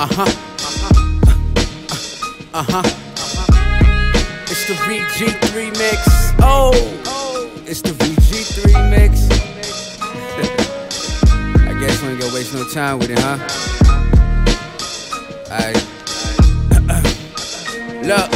Uh huh. Uh huh. Uh-huh. It's the Re-G3 mix. Oh, it's the Re-G3 mix. I guess we ain't gonna waste no time with it, huh? Alright. Look,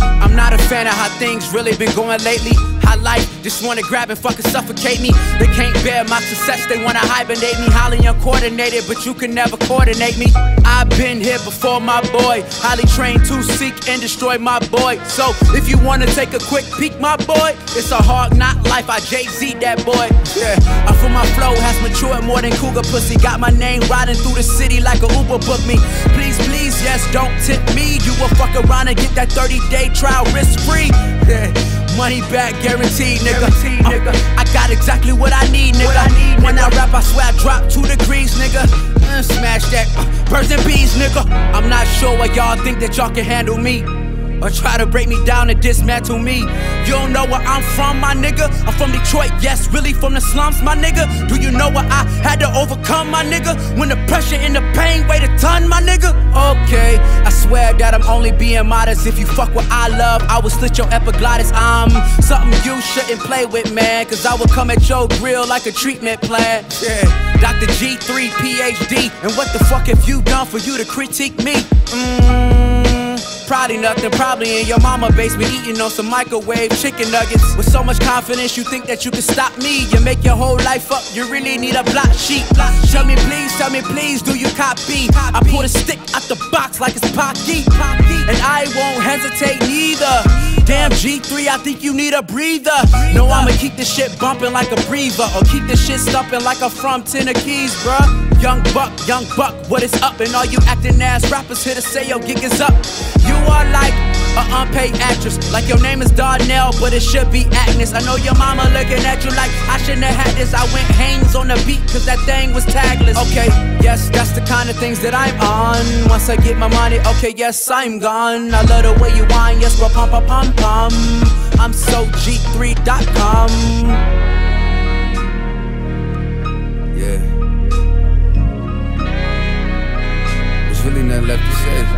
I'm not a fan of how things really been going lately. High life, just wanna grab and fucking suffocate me. They can't bear my success, they wanna hibernate me. Highly uncoordinated, but you can never coordinate me. I've been here before, my boy. Highly trained to seek and destroy my boy. So if you wanna take a quick peek, my boy, it's a hard knock life. I Jay Z that boy. Yeah, I feel my flow has matured more than cougar pussy. Got my name riding through the city like a Uber book me. Please, please, yes, don't tip me. You will fuck around and get that 30 day trial risk free. Yeah. Money back guaranteed, nigga. Uh, I got exactly what I need, nigga. I need, when I rap, I swear I drop two degrees, nigga. Uh, smash that. Uh, birds and bees, nigga. I'm not sure why y'all think that y'all can handle me. Or try to break me down and dismantle me. You don't know where I'm from, my nigga. I'm from Detroit, yes, really from the slums, my nigga. Do you know what I had to overcome, my nigga? When the pressure and the pain weighed a ton, my nigga. Okay, swear that I'm only being modest. If you fuck what I love, I will slit your epiglottis. I'm something you shouldn't play with, man. Cause I will come at your grill like a treatment plan. Yeah, Dr. G3, PhD. And what the fuck have you done for you to critique me? Mmm. Probably nothing, probably in your mama basement eating on some microwave chicken nuggets. With so much confidence, you think that you can stop me. You make your whole life up, you really need a block sheet. Tell me please, tell me please, do you copy? I pull the stick out the box like it's Pocky. And I won't hesitate neither. Damn G3, I think you need a breather. No, I'ma keep this shit bumping like a breather. Or keep this shit stumping like a from Tennessee, bruh. Young buck, young buck, what is up? And all you acting ass rappers here to say your gig is up. An unpaid actress, like your name is Darnell, but it should be Agnes. I know your mama looking at you like I shouldn't have had this. I went hangs on the beat, cause that thing was tagless. Okay, yes, that's the kind of things that I'm on. Once I get my money, okay, yes, I'm gone. I love the way you whine, yes, well, pum pum pum pum. IMsoG3.com. Yeah. There's really nothing left to say.